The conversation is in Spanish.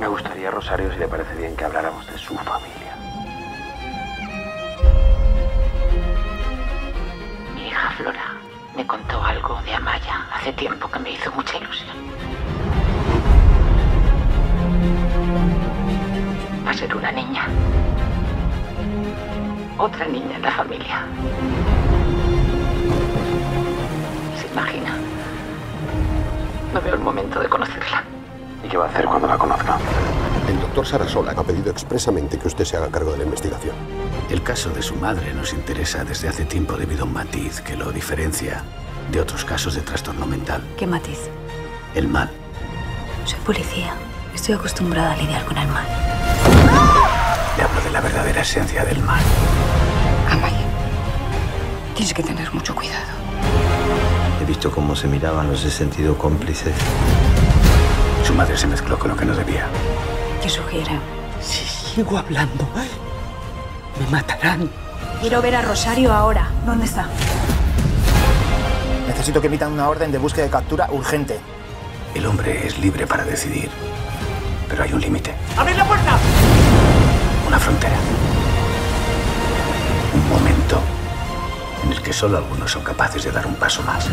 preguntaría a Rosario si le parece bien que habláramos de su familia. Mi hija Flora me contó algo de Amaya hace tiempo que me hizo mucha ilusión. Va a ser una niña. Otra niña en la familia. ¿Se imagina? No veo el momento de conocerla. ¿Y qué va a hacer cuando la conozca? El doctor Sarasola ha pedido expresamente que usted se haga cargo de la investigación. El caso de su madre nos interesa desde hace tiempo debido a un matiz que lo diferencia de otros casos de trastorno mental. ¿Qué matiz? El mal. Soy policía. Estoy acostumbrada a lidiar con el mal. Le hablo de la verdadera esencia del mal. Amaya, tienes que tener mucho cuidado. He visto cómo se miraban, los he sentido cómplices. Su madre se mezcló con lo que no debía. ¿Qué sugiere? Si sigo hablando, me matarán. Quiero ver a Rosario ahora. ¿Dónde está? Necesito que emitan una orden de búsqueda y captura urgente. El hombre es libre para decidir, pero hay un límite. ¡Abrid la puerta! Una frontera. Un momento en el que solo algunos son capaces de dar un paso más.